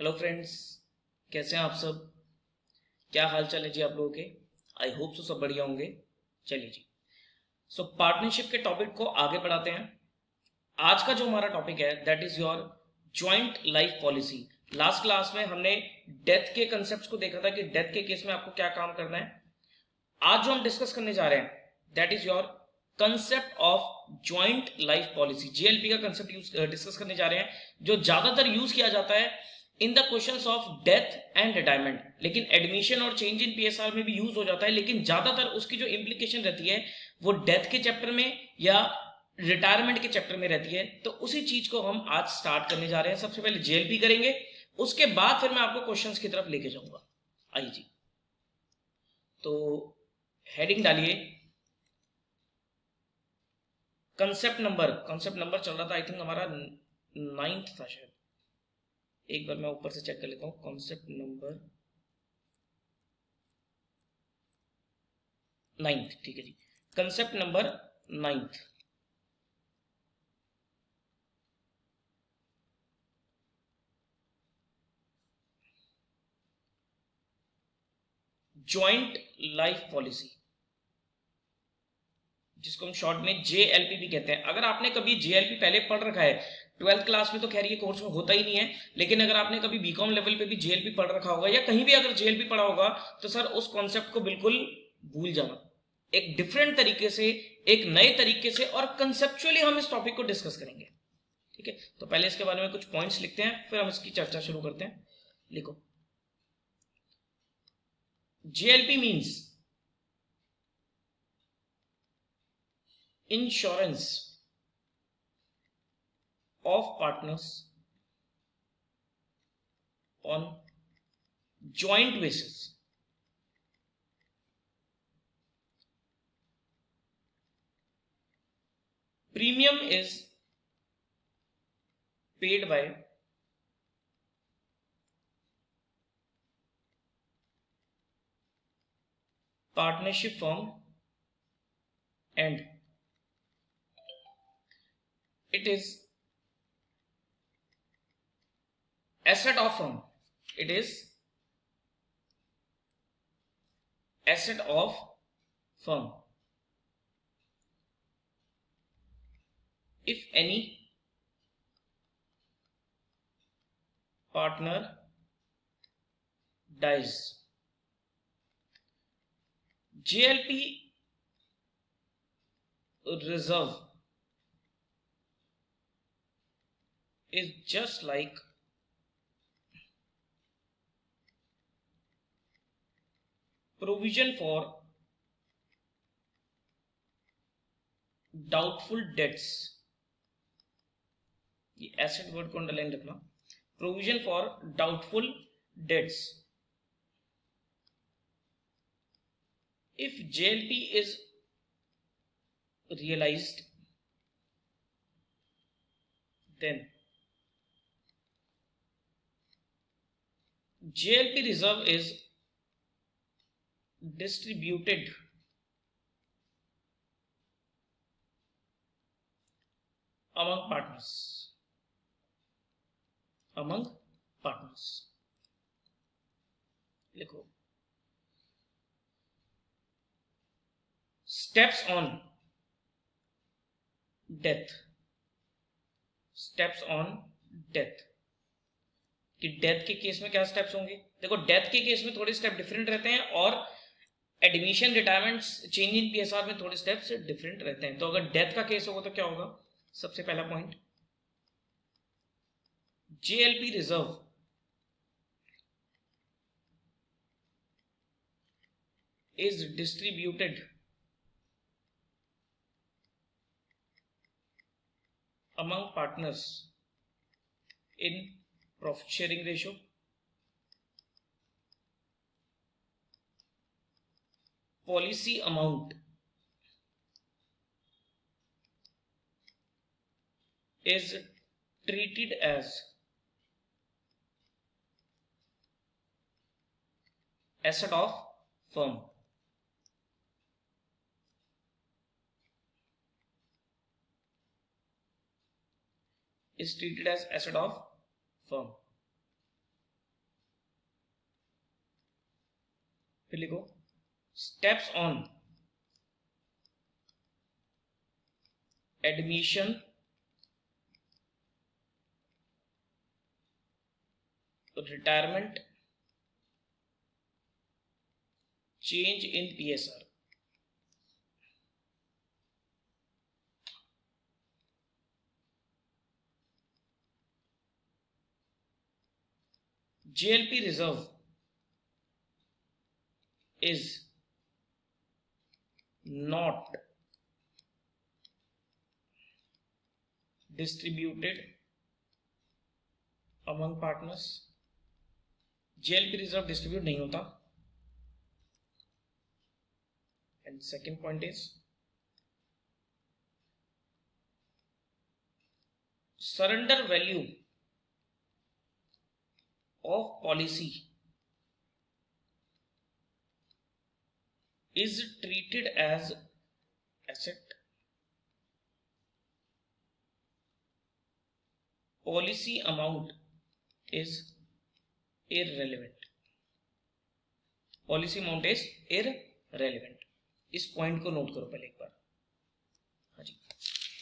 Hello friends कैसे हैं आप सब? क्या हाल चाल है जी आप लोगों के? आई होप सो सब बढ़िया होंगे। चलिए जी। सो पार्टनरशिप के टॉपिक को आगे बढ़ाते हैं। आज का जो हमारा टॉपिक है that is your joint life policy last class में हमने डेथ के कंसेप्ट को देखा था कि डेथ के केस में आपको क्या काम करना है। आज जो हम डिस्कस करने जा रहे हैं that is your concept of joint life policy JLP का कंसेप्ट डिस्कस करने जा रहे हैं, जो ज़्यादातर यूज़ किया जाता है in the question of death and retirement. लेकिन एडमिशन और चेंज इन पीएसआर में भी यूज़ हो जाता है, लेकिन ज़्यादातर उसकी जो इम्प्लीकेशन रहती है, वो डेथ के चैप्टर में या रिटायरमेंट के चैप्टर में रहती है। तो उसी चीज़ को हम आज स्टार्ट करने जा रहे हैं। सबसे पहले जेएलपी करेंगे, उसके बाद फिर मैं आपको क्वेश्चंस की तरफ़ लेके जाऊँगा। आई जी। तो हेडिंग डालिए। कंसेप्ट नंबर कंसेप्ट नंबर चल रहा था आई थिंक हमारा नाइन्थ था शायद। एक बार मैं ऊपर से चेक कर लेता हूँ कॉन्सेप्ट नंबर नाइन्थ ठीक है जी। Concept number ninth joint life policy जिसको हम शॉर्ट में जेएलपी भी कहते हैं। अगर आपने कभी जेएलपी पहले पढ़ रखा है ट्वेल्थ क्लास में तो खैर ये कोर्स में होता ही नहीं है, लेकिन अगर आपने कभी बीकॉम लेवल पे भी जेएलपी पढ़ रखा होगा या कहीं भी अगर जेएलपी पढ़ा होगा तो सर उस कॉन्सेप्ट को बिल्कुल भूल जाना। एक डिफरेंट तरीके से, एक नए तरीके से और कंसेप्चुअली हम इस टॉपिक को डिस्कस करेंगे। ठीक है? तो पहले इसके बारे में कुछ पॉइंट्स लिखते हैं, फिर हम इसकी चर्चा शुरू करते हैं। लिखो। JLP means insurance of partners on joint basis. Premium is paid by partnership firm and it is asset of firm. It is asset of firm. If any partner dies JLP reserve is just like provision for doubtful debts ये asset word को underline रखना provision for doubtful debts if JLP is realized then JLP reserve is distributed among partners. Among partners. लिखो steps on death. Steps on death कि death के case में क्या steps होंगे? देखो डेथ के केस में थोड़े स्टेप डिफरेंट रहते हैं और admission retirement change in PSR में थोड़े स्टेप्स डिफरेंट रहते हैं। तो अगर डेथ का केस होगा तो क्या होगा? सबसे पहला point JLP reserve is distributed among partners. In profit sharing ratio. Policy amount. Is treated as asset of firm. Is treated as asset of firm फिर लिखो steps on admission retirement change in P S R JLP reserve is not distributed among partners JLP reserve distribute नहीं होता and second point is surrender value of policy is treated as asset. Policy amount is irrelevant. Policy amount is irrelevant इस point को note करो पहले एक बार। हाँ जी।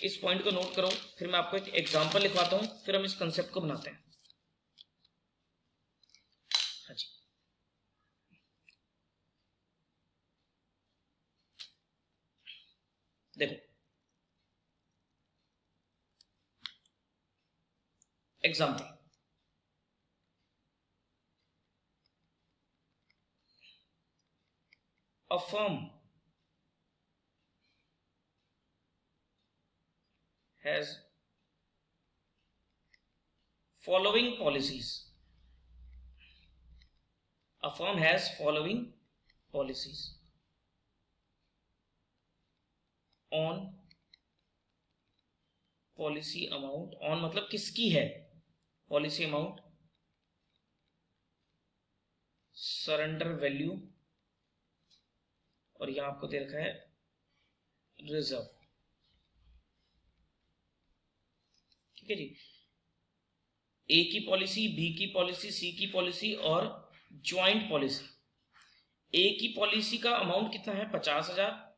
इस point को नोट करो, फिर मैं आपको एक एग्जांपल लिखवाता हूँ, फिर हम इस कंसेप्ट को बनाते हैं हाँ। Example: a firm has following policies. A firm has following policies. On policy amount on मतलब किसकी है? पॉलिसी अमाउंट सरेंडर वैल्यू और यहाँ आपको दे रखा है रिज़र्व ठीक है जी? ए की पॉलिसी बी की पॉलिसी सी की पॉलिसी और ज्वाइंट पॉलिसी ए की पॉलिसी का अमाउंट कितना है? पचास हज़ार।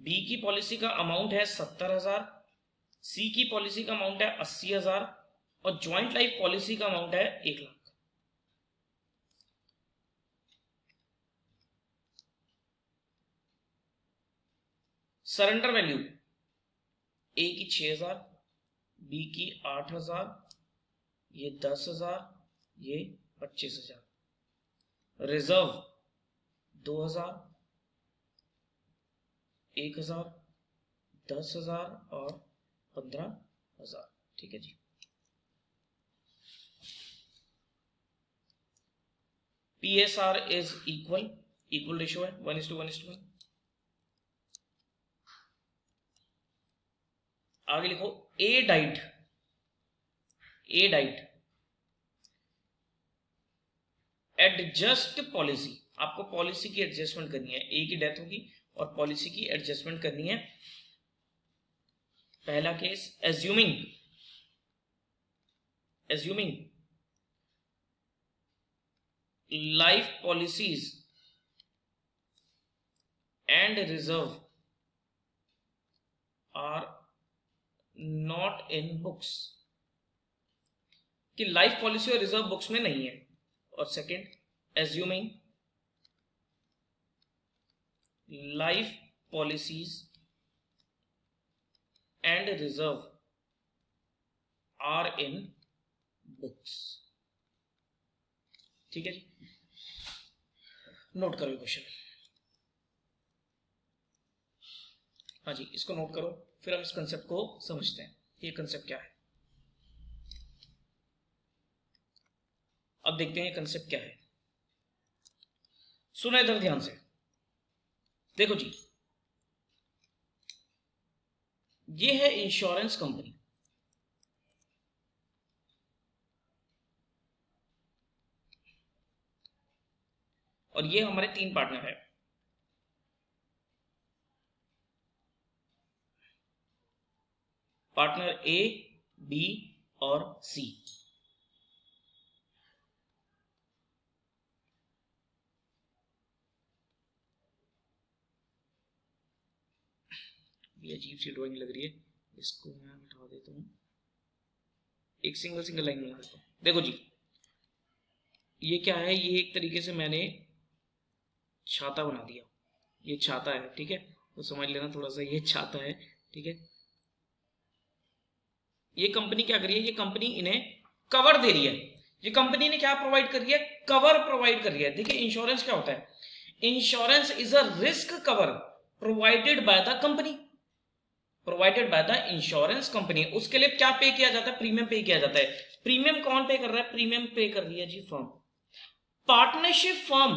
बी की पॉलिसी का अमाउंट है सत्तर हज़ार सी की पॉलिसी का अमाउंट है अस्सी हज़ार और ज्वाइंट लाइफ पॉलिसी का अमाउंट है एक लाख। सरेंडर वैल्यू ए की छह हज़ार बी की आठ हज़ार, ये दस हज़ार, ये पच्चीस हज़ार। रिज़र्व दो हज़ार एक हज़ार, दस हज़ार और पंद्रह हज़ार। ठीक है जी। P S R is equal equal ratio है one is to one is to one आगे लिखो A died A died adjust policy आपको पॉलिसी की एडजस्टमेंट करनी है। ए की डेथ होगी और पॉलिसी की एडजस्टमेंट करनी है। पहला case assuming assuming life policies and reserve are not in books कि लाइफ पॉलिसी और रिज़र्व बुक्स में नहीं है। और second assuming life policies and reserve are in books ठीक है? जी नोट करो क्वेश्चन हाँ जी, इसको नोट करो, फिर हम इस कंसेप्ट को समझते हैं। ये कंसेप्ट क्या है? अब देखते हैं ये कंसेप्ट क्या है। सुना इधर ध्यान से। देखो जी, ये है इंश्योरेंस कंपनी और ये हमारे तीन पार्टनर है। पार्टनर ए बी और सी ये अजीब सी ड्राइंग लग रही है। इसको मैं हटा देता हूँ। एक सिंगल सिंगल लाइन बना देता हूँ। देखो जी, ये क्या है? ये एक तरीके से मैंने छाता बना दिया। ये छाता है, ठीक है? तो समझ लेना थोड़ा सा ये छाता है, ठीक है? ये कंपनी क्या करी है? ये कंपनी इन्हें कवर दे रही है। ये कंपनी ने क्या प्रोवाइड कर रही है? कवर प्रोवाइड कर रही है। देखिए इंश्योरेंस क्या होता है? Insurance is a risk cover provided by the company provided by the insurance company उसके लिए क्या पे किया जाता है? प्रीमियम पे किया जाता है। प्रीमियम कौन पे कर रहा है? प्रीमियम पे कर रही है जी firm partnership firm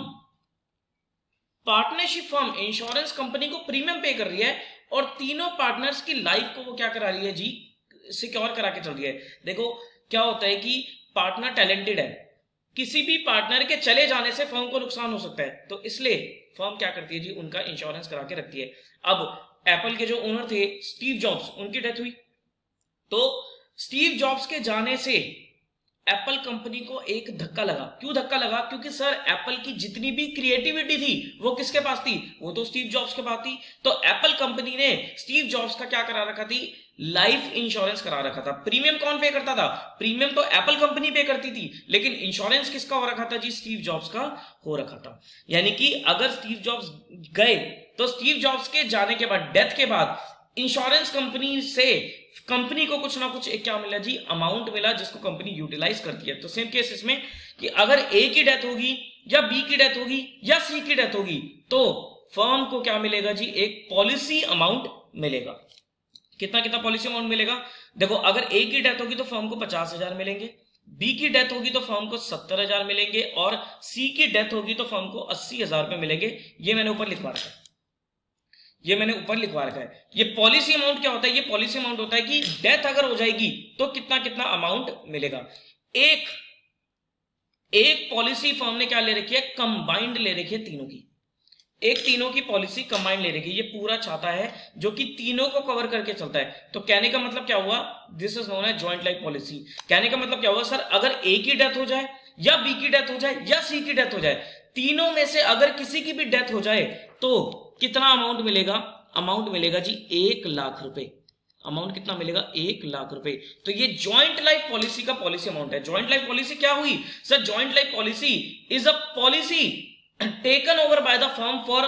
partnership firm insurance company को प्रीमियम पे कर रही है और तीनों पार्टनर्स की लाइफ को वो क्या करा रही है जी? सिक्योर करा के चल रही है। देखो, क्या होता है कि पार्टनर टैलेंटेड है। किसी भी पार्टनर के चले जाने से फर्म को नुकसान हो सकता है। तो इसलिए फर्म क्या करती है जी? उनका इंश्योरेंस करा के रखती है। अब एप्पल के जो ओनर थे स्टीव जॉब्स उनकी डेथ हुई। तो स्टीव जॉब्स के जाने से एप्पल कंपनी को एक धक्का लगा। क्यों धक्का लगा? क्योंकि सर एप्पल की जितनी भी क्रिएटिविटी थी, वो किसके पास थी? वो तो स्टीव जॉब्स के पास थी। तो एप्पल कंपनी ने स्टीव जॉब्स का क्या करा रखा थी? लाइफ इंश्योरेंस करा रखा था। प्रीमियम कौन पे करता था? प्रीमियम तो एप्पल कंपनी पे करती थी। लेकिन इंश्योरेंस किसका हो रखा था जी? स्टीव जॉब्स का हो रखा था। यानी कि अगर स्टीव जॉब्स गए तो स्टीव जॉब्स के जाने के बाद, डेथ के बाद इंश्योरेंस कंपनी से कंपनी को कुछ ना कुछ एक क्या मिला जी? अमाउंट मिला जिसको कंपनी यूटिलाइज करती है। तो सेम केस इसमें कि अगर ए की डेथ होगी, या बी की डेथ होगी, या सी की डेथ होगी तो फर्म को क्या मिलेगा जी? एक पॉलिसी अमाउंट मिलेगा। कितना कितना पॉलिसी अमाउंट मिलेगा? देखो, अगर ए की डेथ होगी तो फर्म को पचास हज़ार मिलेंगे। बी की डेथ होगी तो फर्म को सत्तर हज़ार मिलेंगे और सी की डेथ होगी तो फर्म को अस्सी हज़ार रुपए मिलेंगे। ये मैंने ऊपर लिखवा रखा ये मैंने ऊपर लिखवा रखा है। ये पॉलिसी अमाउंट क्या होता है? ये पॉलिसी अमाउंट होता है कि डेथ अगर हो जाएगी तो कितना कितना अमाउंट मिलेगा। एक एक पॉलिसी फर्म ने क्या ले रखी है? कंबाइंड ले रखी है तीनों की। एक तीनों की पॉलिसी कंबाइंड ले रखी है। ये पूरा चाहता है, जो कि तीनों को कवर करके चलता है। तो कहने का मतलब क्या हुआ? दिस इज़ नोन है ज्वाइंट लाइफ पॉलिसी कहने का मतलब क्या हुआ, सर, अगर ए की डेथ हो जाए, या बी की डेथ हो जाए, या सी की डेथ हो जाए, तीनों में से अगर किसी की भी डेथ हो जाए तो कितना अमाउंट मिलेगा? अमाउंट मिलेगा जी एक लाख रुपए। अमाउंट कितना मिलेगा? एक लाख रुपए। तो ये ज्वाइंट लाइफ पॉलिसी का पॉलिसी अमाउंट है। ज्वाइंट लाइफ पॉलिसी क्या हुई? Sir joint life policy is a policy taken over by the firm for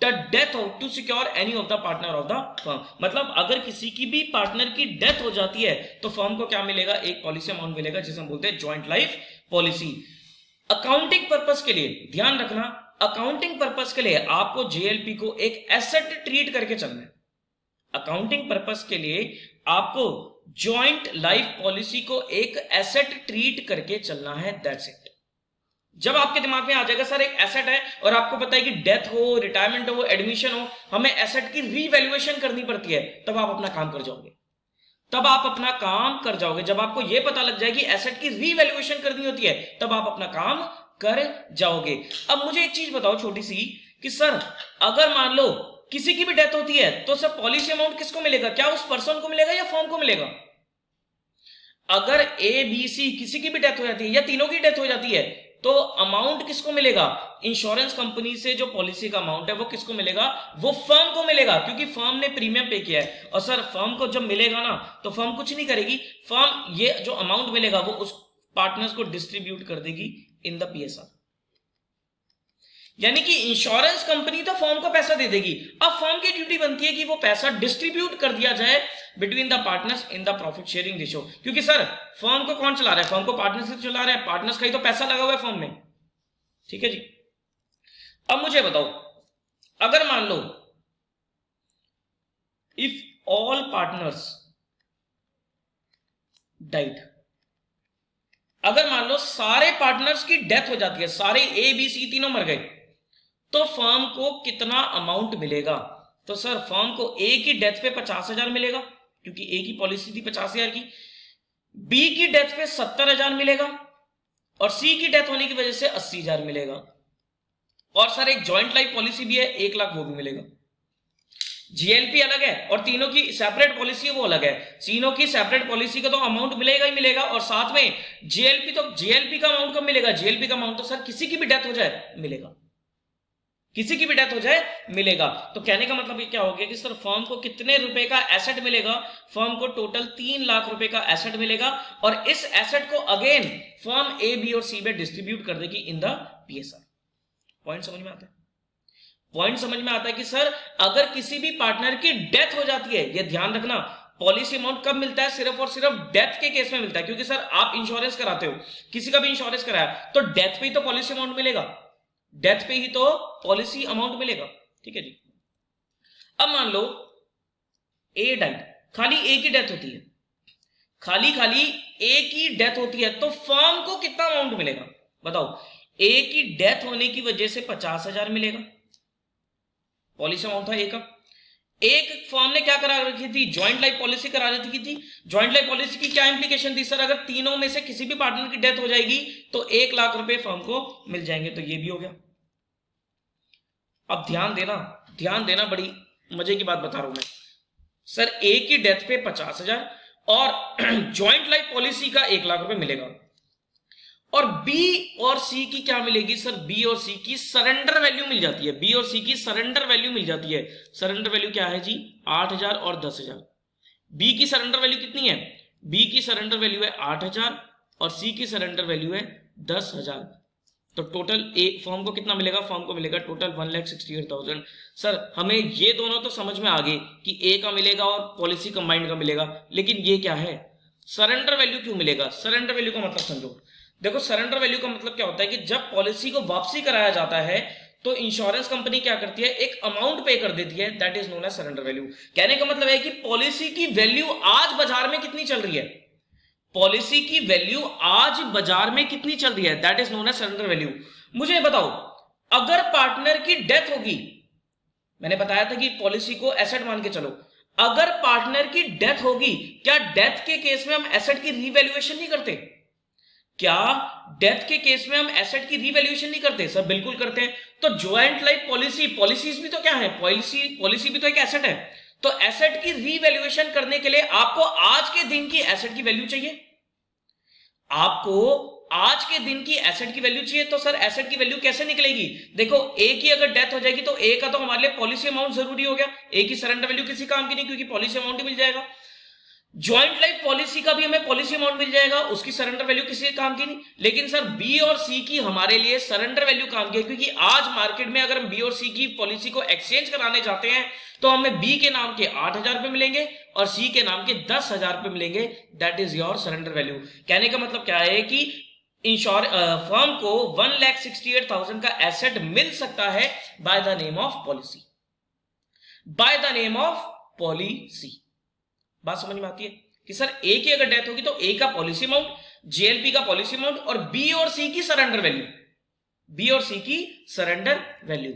the death of to secure any of the partner of the firm मतलब अगर किसी की भी partner की death हो जाती है तो फर्म को क्या मिलेगा? एक पॉलिसी अमाउंट मिलेगा, जिसे हम बोलते हैं joint life policy accounting purpose के लिए ध्यान रखना अकाउंटिंग पर्पज के लिए आपको जेएलपी को एक एसेट ट्रीट करके चलना है। अकाउंटिंग पर्पज के लिए आपको ज्वाइंट लाइफ पॉलिसी को एक एसेट ट्रीट करके चलना है दैट्स इट जब आपके दिमाग में आ जाएगा, सर, एक एसेट है और आपको पता है कि डेथ हो रिटायरमेंट हो एडमिशन हो, हमें एसेट की रीवैल्यूएशन करनी पड़ती है, तब आप अपना काम कर जाओगे। तब आप अपना काम कर जाओगे। जब आपको यह पता लग जाएगी एसेट की रीवैल्यूएशन करनी होती है, तब आप अपना काम कर जाओगे। अब मुझे एक चीज़ बताओ छोटी सी, कि सर, अगर मान लो किसी की भी डेथ होती है तो सर पॉलिसी अमाउंट किसको मिलेगा? क्या उस पर्सन को मिलेगा या फॉर्म को मिलेगा? अगर ए बी सी किसी की भी डेथ हो जाती है, या तीनों की डेथ हो जाती है तो अमाउंट किसको मिलेगा? इंश्योरेंस कंपनी से जो पॉलिसी का अमाउंट है, वो किसको मिलेगा? वो फर्म को मिलेगा, क्योंकि फर्म ने प्रीमियम पे किया है। और सर फर्म को जब मिलेगा ना तो फर्म कुछ नहीं करेगी। फर्म ये जो अमाउंट मिलेगा, वो उस पार्टनर्स को डिस्ट्रीब्यूट कर देगी। इन द पीएसआर यानी कि इंश्योरेंस कंपनी तो फॉर्म को पैसा दे देगी। अब फॉर्म की ड्यूटी बनती है कि वो पैसा डिस्ट्रीब्यूट कर दिया जाए between the partners in the profit sharing ratio क्योंकि सर फॉर्म को कौन चला रहा है? फर्म को पार्टनरशिप चला रहा है। पार्टनर्स का ही तो पैसा लगा हुआ है फॉर्म में। ठीक है जी? अब मुझे बताओ, अगर मान लो इफ़ ऑल पार्टनर्स डाइट अगर मान लो सारे पार्टनर्स की डेथ हो जाती है, सारे ए बी सी तीनों मर गए तो फर्म को कितना अमाउंट मिलेगा? तो सर फर्म को ए की डेथ पे पचास हज़ार मिलेगा, क्योंकि ए की पॉलिसी थी पचास हज़ार की। बी की डेथ पे सत्तर हज़ार मिलेगा और सी की डेथ होने की वजह से अस्सी हज़ार मिलेगा। और सर एक ज्वाइंट लाइफ पॉलिसी भी है, एक लाख वो भी मिलेगा। जीएलपी अलग है और तीनों की सेपरेट पॉलिसी वो अलग है। तीनों की सेपरेट पॉलिसी का तो अमाउंट मिलेगा ही मिलेगा और साथ में जीएलपी तो जीएलपी का अमाउंट कब मिलेगा? जीएलपी का अमाउंट तो सर किसी की भी डेथ हो जाए, मिलेगा। किसी की भी डेथ हो जाए, मिलेगा। तो कहने का मतलब ये क्या हो गया कि सर फर्म को कितने रुपए का एसेट मिलेगा? फर्म को टोटल तीन लाख रुपए का एसेट मिलेगा और इस एसेट को अगेन फर्म ए बी और सी में डिस्ट्रीब्यूट कर देगी इन द पीएसआर पॉइंट समझ में आता है? पॉइंट समझ में आता है कि, सर, अगर किसी भी पार्टनर की डेथ हो जाती है यह ध्यान रखना पॉलिसी अमाउंट कब मिलता है? सिर्फ़ और सिर्फ़ डेथ के केस में मिलता है। क्योंकि, सर, आप इंश्योरेंस कराते हो, किसी का भी इंश्योरेंस कराया तो डेथ पे ही तो पॉलिसी अमाउंट मिलेगा। डेथ पे ही तो पॉलिसी अमाउंट मिलेगा। ठीक है जी? अब मान लो ए डाइट खाली ए की डेथ होती है। खाली खाली ए की डेथ होती है तो फर्म को कितना अमाउंट मिलेगा? बताओ ए की डेथ होने की वजह से पचास हज़ार मिलेगा। पॉलिसी अमाउंट था ए का एक फॉर्म ने क्या करा रखी थी? ज्वाइंट लाइफ पॉलिसी करा रखी थी। ज्वाइंट लाइफ पॉलिसी की क्या इंप्लीकेशन थी सर अगर तीनों में से किसी भी पार्टनर की डेथ हो जाएगी तो एक लाख रुपए फर्म को मिल जाएँगे। तो ये भी हो गया। अब ध्यान देना ध्यान देना, बड़ी मज़े की बात बता रहा हूँ मैं। सर ए की डेथ पे पचास हज़ार और ज्वाइंट लाइफ पॉलिसी का एक लाख रुपए मिलेगा। और बी और सी की क्या मिलेगी सर? बी और सी की सरेंडर वैल्यू मिल जाती है। बी और सी की सरेंडर वैल्यू मिल जाती है। सरेंडर वैल्यू क्या है जी? आठ हज़ार और दस हज़ार। बी की सरेंडर वैल्यू कितनी है? बी की सरेंडर वैल्यू है आठ हज़ार और सी की सरेंडर वैल्यू है दस हज़ार। तो टोटल ए फॉर्म को कितना मिलेगा? फॉर्म को मिलेगा total one lakh sixty eight thousand sir, हमें ये दोनों तो समझ में आ गए कि ए का मिलेगा और पॉलिसी कंबाइंड का मिलेगा। लेकिन ये क्या है? सरेंडर वैल्यू क्यों मिलेगा? सरेंडर वैल्यू का मतलब समझो। देखो सरेंडर वैल्यू का मतलब क्या होता है कि जब पॉलिसी को वापसी कराया जाता है तो इंश्योरेंस कंपनी क्या करती है? एक अमाउंट पे कर देती है that is known as surrender value कहने का मतलब है कि पॉलिसी की वैल्यू आज बाज़ार में कितनी चल रही है? पॉलिसी की वैल्यू आज बाज़ार में कितनी चल रही है? That is known as surrender value मुझे बताओ, अगर पार्टनर की डेथ होगी, मैंने बताया था कि पॉलिसी को एसेट मान के चलो, अगर पार्टनर की डेथ होगी, क्या डेथ के केस में हम एसेट की रिवैल्यूएशन नहीं करते? क्या डेथ के केस में हम एसेट की रिवैल्यूएशन नहीं करते? सर, बिल्कुल करते हैं। तो ज्वाइंट लाइफ पॉलिसी पॉलिसीज़ भी तो क्या है? पॉलिसी पॉलिसी भी तो एक एसेट है। तो एसेट की रीवैल्यूएशन करने के लिए आपको आज के दिन की एसेट की वैल्यू चाहिए। आपको आज के दिन की एसेट की वैल्यू चाहिए तो सर एसेट की वैल्यू कैसे निकलेगी? देखो ए की अगर डेथ हो जाएगी तो ए का तो हमारे लिए पॉलिसी अमाउंट ज़रूरी हो गया। ए की सरेंडर वैल्यू किसी काम की नहीं, क्योंकि पॉलिसी अमाउंट ही मिल जाएगा। ज्वाइंट लाइफ पॉलिसी का भी हमें पॉलिसी अमाउंट मिल जाएगा, उसकी सरेंडर वैल्यू किसी काम की नहीं। लेकिन सर बी और सी की हमारे लिए सरेंडर वैल्यू काम की है, क्योंकि आज मार्केट में अगर हम बी और सी की पॉलिसी को एक्सचेंज कराने जाते हैं तो हमें बी के नाम के आठ हज़ार रुपए मिलेंगे और सी के नाम के दस हज़ार रुपए मिलेंगे। That is your surrender value कहने का मतलब क्या है कि इंश्योर फर्म को one lakh sixty eight thousand का एसेट मिल सकता है by the name of policy by the name of policy बात समझ में आती है कि सर ए की अगर डेथ होगी तो ए का पॉलिसी अमाउंट जेएलपी का पॉलिसी अमाउंट और बी और सी की सरेंडर वैल्यू बी और सी की सरेंडर वैल्यू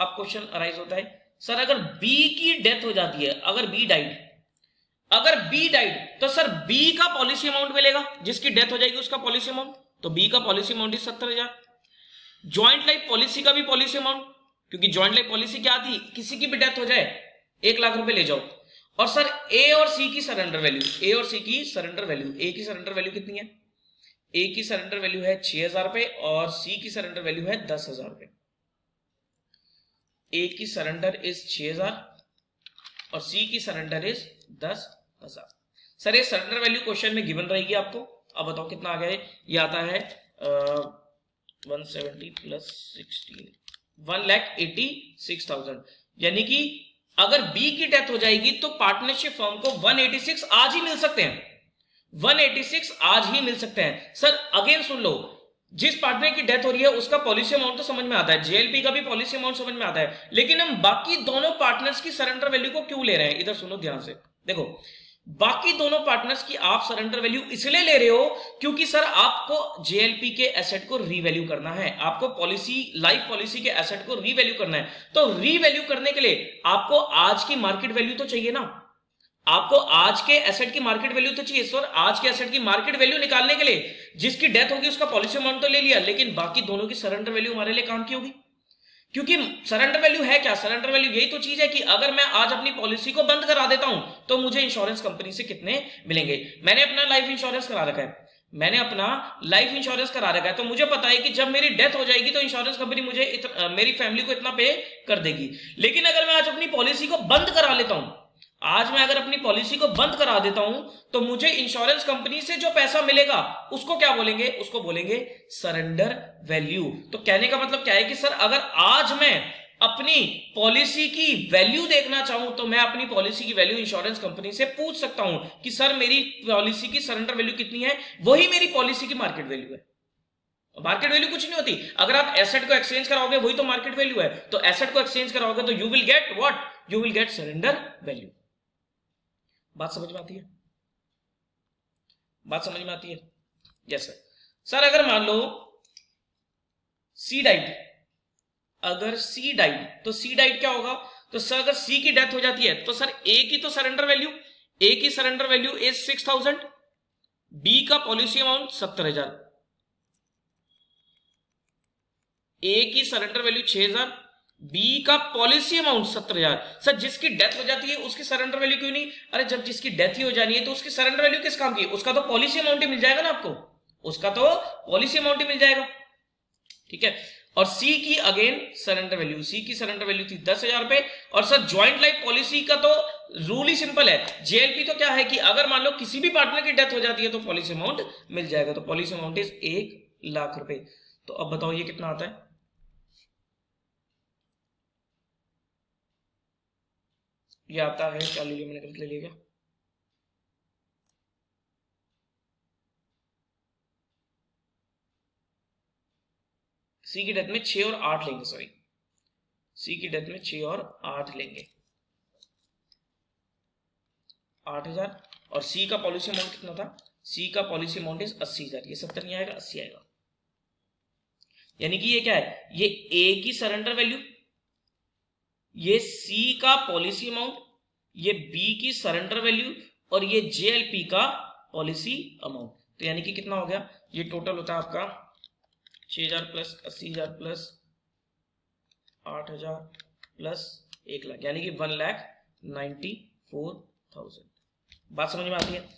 अब क्वेश्चन अराइज होता है, सर, अगर बी की डेथ हो जाती है, अगर बी डाइड अगर बी डाइड तो सर बी का पॉलिसी अमाउंट मिलेगा। जिसकी डेथ हो जाएगी उसका पॉलिसी अमाउंट तो बी का पॉलिसी अमाउंट इज़ सत्तर हज़ार। ज्वाइंट लाइफ पॉलिसी का भी पॉलिसी अमाउंट क्योंकि ज्वाइंट लाइफ पॉलिसी क्या थी किसी की भी डेथ हो जाए, एक लाख रुपए ले जाओ। और सर ए और सी की सरेंडर वैल्यू ए और सी की सरेंडर वैल्यू ए की सरेंडर वैल्यू कितनी है? ए की सरेंडर वैल्यू है छह हज़ार रुपए और सी की सरेंडर वैल्यू है दस हज़ार रुपए। ए की सरेंडर इज़ छह हज़ार और सी की सरेंडर इज़ दस हज़ार। सर, ये सरेंडर वैल्यू क्वेश्चन में गिवन रहेगी आपको। अब बताओ कितना आ गया ये आता है one seventy plus sixteen. One lakh eighty six thousand. यानी कि अगर बी की डेथ हो जाएगी तो पार्टनरशिप फर्म को 186 आज ही मिल सकते हैं। 186 आज ही मिल सकते हैं। सर अगेन सुन लो, जिस पार्टनर की डेथ हो रही है, उसका पॉलिसी अमाउंट तो समझ में आता है। जेएलपी का भी पॉलिसी अमाउंट समझ में आता है। लेकिन हम बाकी दोनों पार्टनर्स की सरेंडर वैल्यू को क्यों ले रहे हैं? इधर सुनो ध्यान से। देखो बाकी दोनों पार्टनर्स की आप सरेंडर वैल्यू इसलिए ले रहे हो क्योंकि सर आपको जेएलपी के एसेट को रीवैल्यू करना है। आपको पॉलिसी लाइफ पॉलिसी के एसेट को रीवैल्यू करना है। तो रीवैल्यू करने के लिए आपको आज की मार्केट वैल्यू तो चाहिए ना? आपको आज के एसेट की मार्केट वैल्यू तो चाहिए सर आज के एसेट की मार्केट वैल्यू निकालने के लिए जिसकी डेथ होगी उसका पॉलिसी अमाउंट तो ले लिया, लेकिन बाकी दोनों की सरेंडर वैल्यू हमारे लिए काम की होगी। क्योंकि सरेंडर वैल्यू है क्या? सरेंडर वैल्यू यही तो चीज़ है कि अगर मैं आज अपनी पॉलिसी को बंद करा देता हूँ तो मुझे इंश्योरेंस कंपनी से कितने मिलेंगे? मैंने अपना लाइफ इंश्योरेंस करा रखा है। मैंने अपना लाइफ इंश्योरेंस करा रखा है तो मुझे पता है कि जब मेरी डेथ हो जाएगी तो इंश्योरेंस कंपनी मुझे इत, मेरी फैमिली को इतना पे कर देगी। लेकिन अगर मैं आज अपनी पॉलिसी को बंद करा लेता हूँ आज मैं अगर अपनी पॉलिसी को बंद करा देता हूँ तो मुझे इंश्योरेंस कंपनी से जो पैसा मिलेगा, उसको क्या बोलेंगे? उसको बोलेंगे सरेंडर वैल्यू तो कहने का मतलब क्या है कि सर, अगर आज मैं अपनी पॉलिसी की वैल्यू देखना चाहूँ तो मैं अपनी पॉलिसी की वैल्यू इंश्योरेंस कंपनी से पूछ सकता हूँ कि सर, मेरी पॉलिसी की सरेंडर वैल्यू कितनी है? वही मेरी पॉलिसी की मार्केट वैल्यू है। मार्केट वैल्यू कुछ नहीं होती। अगर आप एसेट को एक्सचेंज कराओगे, वही तो मार्केट वैल्यू है। तो एसेट को एक्सचेंज कराओगे तो you will get what you will get surrender value बात समझ में आती है? बात समझ में आती है? यस सर सर अगर मान लो सी डाइट अगर सी डाइट तो सी डाइट क्या होगा? तो सर अगर सी की डेथ हो जाती है तो सर ए की तो सरेंडर वैल्यू ए की surrender value is six thousand B का पॉलिसी अमाउंट सत्तर हज़ार. ए की सरेंडर वैल्यू छह हज़ार बी का पॉलिसी अमाउंट सत्तर हज़ार। सर, जिसकी डेथ हो जाती है, उसकी सरेंडर वैल्यू क्यों नहीं? अरे, जब जिसकी डेथ ही हो जानी है तो उसकी सरेंडर वैल्यू किस काम की उसका तो पॉलिसी अमाउंट ही मिल जाएगा ना आपको। उसका तो पॉलिसी अमाउंट ही मिल जाएगा। ठीक है? और सी की अगेन सरेंडर वैल्यू सी की सरेंडर वैल्यू थी दस हज़ार रुपए। और सर ज्वाइंट लाइफ पॉलिसी का तो रूल ही सिंपल है। जेएलपी तो क्या है कि अगर मान लो किसी भी पार्टनर की डेथ हो जाती है तो पॉलिसी अमाउंट मिल जाएगा। तो पॉलिसी अमाउंट इज़ एक लाख रुपए। तो अब बताओ ये कितना आता है? ये आता है क्या ले लिया मैंने गलत ले लिया। सी की डेथ में छ और आठ लेंगे सॉरी सी की डेथ में छ और आठ लेंगे। आठ हज़ार। और सी का पॉलिसी अमाउंट कितना था? सी का पॉलिसी अमाउंट इज़ अस्सी हज़ार। ये सत्तर नहीं आएगा, अस्सी आएगा। यानी कि ये क्या है? ये ए की सरेंडर वैल्यू ये सी का पॉलिसी अमाउंट ये बी की सरेंडर वैल्यू और ये जेएलपी का पॉलिसी अमाउंट तो यानी कि कितना हो गया? ये टोटल होता है आपका छ हज़ार प्लस अस्सी हज़ार प्लस आठ हज़ार प्लस एक लाख, यानी कि one lakh ninety four thousand. बात समझ में आती है?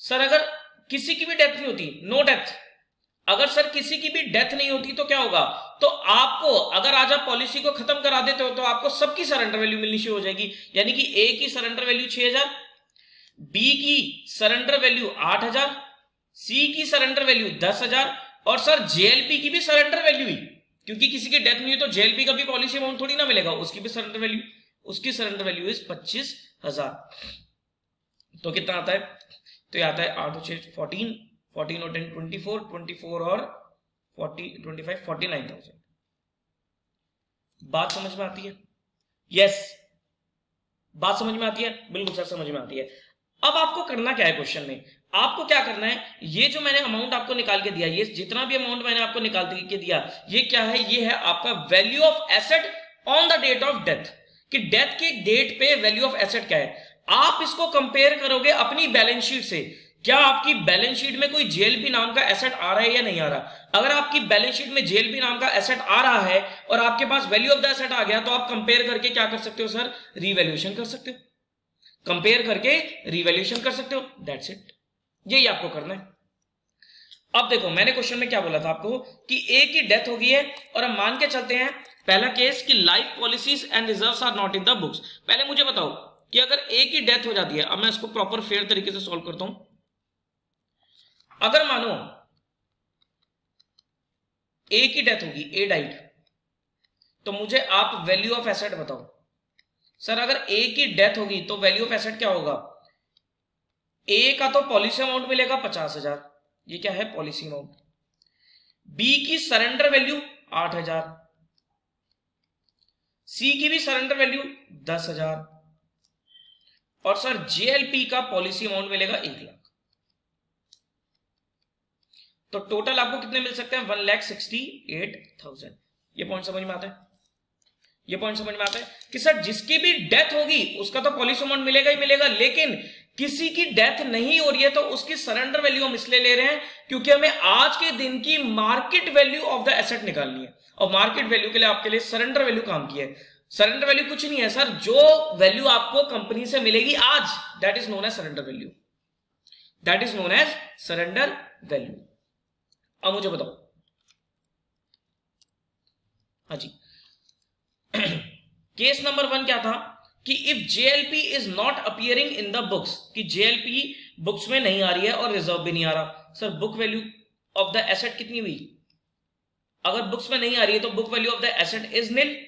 सर, अगर किसी की भी डेथ नहीं होती नो डेथ अगर सर किसी की भी डेथ नहीं होती तो क्या होगा? तो आपको, अगर आज आप पॉलिसी को खत्म करा देते हो तो आपको सबकी सरेंडर वैल्यू मिलनी शुरू हो जाएगी। यानी कि ए की सरेंडर वैल्यू छह हज़ार बी की सरेंडर वैल्यू आठ हज़ार सी की सरेंडर वैल्यू दस हज़ार और सर जेएलपी की भी सरेंडर वैल्यू ही। क्योंकि किसी की डेथ नहीं हुई तो जेएलपी का भी पॉलिसी अमाउंट थोड़ी ना मिलेगा। उसकी भी सरेंडर वैल्यू उसकी सरेंडर वैल्यू इज़ पच्चीस हज़ार। तो कितना आता है? तो ये आता है आठ फोर्टीन फोर्टीन और ten twenty four twenty four और forty, twenty five, forty nine thousand बात समझ में आती है? Yes yes. बात समझ में आती है? बिल्कुल सर, समझ में आती है। अब आपको करना क्या है क्वेश्चन में? आपको क्या करना है? ये जो मैंने अमाउंट आपको निकाल के दिया, ये जितना भी अमाउंट मैंने आपको निकाल के दिया, ये क्या है? ये है आपका value of asset on the date of death कि डेथ के डेट पे वैल्यू ऑफ़ एसेट क्या है? आप इसको कंपेयर करोगे अपनी बैलेंस शीट से। क्या आपकी बैलेंस शीट में कोई जेएलपी नाम का एसेट आ रहा है या नहीं आ रहा? अगर आपकी बैलेंस शीट में जेएलपी नाम का एसेट आ रहा है और आपके पास वैल्यू ऑफ़ द एसेट आ गया तो आप कंपेयर करके क्या कर सकते हो सर रिवैल्यूएशन कर सकते हो। कंपेयर करके रिवैल्यूएशन कर सकते हो। दैट्स इट यही आपको करना है। अब देखो, मैंने क्वेश्चन में क्या बोला था आपको कि ए की डेथ हो गई है और हम मान के चलते हैं, पहला केस कि life policies and reserve are not in the books पहले मुझे बताओ कि अगर ए की डेथ हो जाती है, अब मैं इसको प्रॉपर फेयर तरीके से सॉल्व करता हूँ। अगर मानो ए की डेथ होगी ए डाइट तो मुझे आप वैल्यू ऑफ़ एसेट बताओ। सर, अगर ए की डेथ होगी तो वैल्यू ऑफ़ एसेट क्या होगा? ए का तो पॉलिसी अमाउंट मिलेगा पचास हज़ार। ये क्या है पॉलिसी अमाउंट बी की सरेंडर वैल्यू आठ हज़ार। सी की भी सरेंडर वैल्यू दस हज़ार। और सर जेएलपी का पॉलिसी अमाउंट मिलेगा एक लाख। तो टोटल आपको कितने मिल सकते हैं? One lakh sixty eight thousand ये पॉइंट समझ में आता है? ये पॉइंट समझ में आता है? कि सर, जिसकी भी डेथ होगी, उसका तो पॉलिसी अमाउंट मिलेगा ही मिलेगा, लेकिन किसी की डेथ नहीं हो रही है तो उसकी सरेंडर वैल्यू हम इसलिए ले रहे हैं क्योंकि हमें आज के दिन की market value of the asset निकालनी है। और मार्केट वैल्यू के लिए आपके लिए सरेंडर वैल्यू काम की है। सरेंडर वैल्यू कुछ नहीं है, सर। जो वैल्यू आपको कंपनी से मिलेगी आज that is known as surrender value that is known as surrender value अब मुझे बताओ। हाँ जी। केस नंबर वन क्या था? कि if JLP is not appearing in the books कि जेएलपी बुक्स में नहीं आ रही है और रिज़र्व भी नहीं आ रहा। Sir book value of the asset कितनी हुई? अगर बुक्स में नहीं आ रही है तो book value of the asset is nil